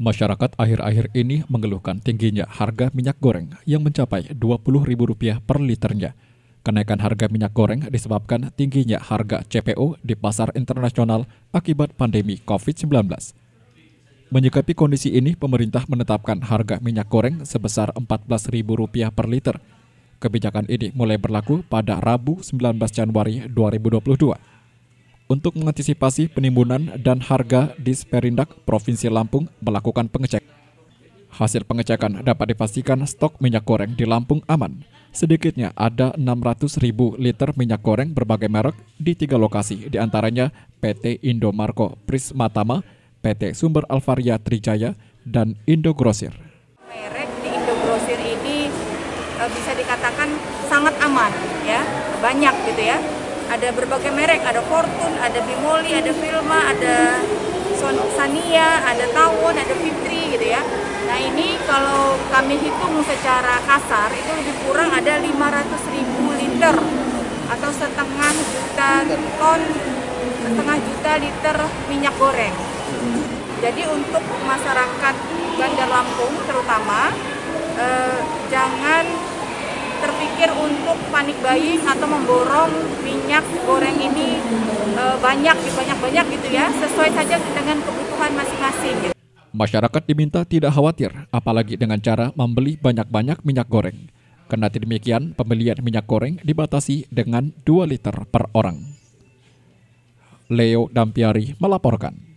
Masyarakat akhir-akhir ini mengeluhkan tingginya harga minyak goreng yang mencapai Rp20.000 per liternya. Kenaikan harga minyak goreng disebabkan tingginya harga CPO di pasar internasional akibat pandemi COVID-19. Menyikapi kondisi ini, pemerintah menetapkan harga minyak goreng sebesar Rp14.000 per liter. Kebijakan ini mulai berlaku pada Rabu 19 Januari 2022 untuk mengantisipasi penimbunan dan harga di Sperindak Provinsi Lampung melakukan pengecek. Hasil pengecekan dapat dipastikan stok minyak goreng di Lampung aman. Sedikitnya ada 600 ribu liter minyak goreng berbagai merek di tiga lokasi, di antaranya PT Indomarko Prismatama, PT Sumber Alvaria Trijaya, dan Indogrosir. Merek di Indogrosir ini eh, bisa dikatakan sangat aman, ya banyak gitu ya ada berbagai merek, ada Fortune, ada Bimoli, ada Filma, ada Sania, ada Tawon, ada Fitri gitu ya. Nah ini kalau kami hitung secara kasar itu lebih kurang ada 500 ribu liter atau setengah juta ton, setengah juta liter minyak goreng. Jadi untuk masyarakat Bandar Lampung terutama eh, jangan terpikir untuk panik buying atau memborong minyak goreng ini e, banyak banyak-banyak gitu ya sesuai saja dengan kebutuhan masing-masing gitu. Masyarakat diminta tidak khawatir apalagi dengan cara membeli banyak-banyak minyak goreng. Kendati demikian, pembelian minyak goreng dibatasi dengan 2 liter per orang. Leo Dampiari melaporkan.